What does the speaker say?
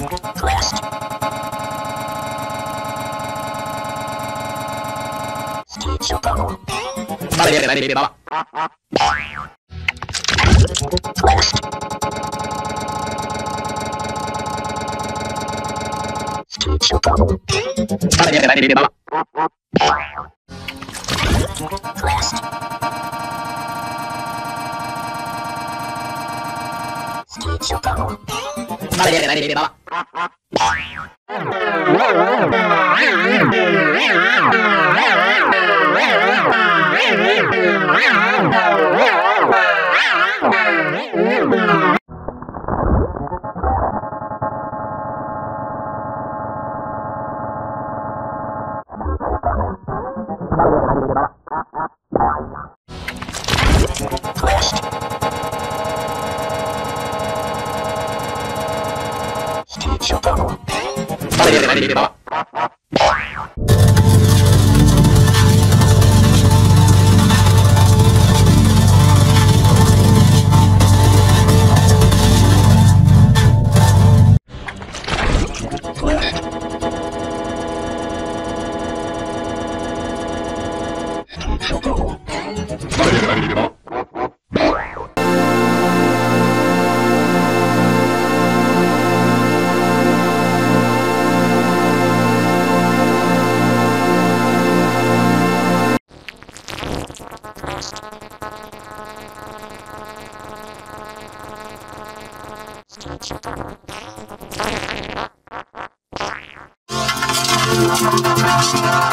Quest. Steve Choco. Quest. Steve Choco. Quest. Steve Choco. Quest. ちだろう。あれ Thank you.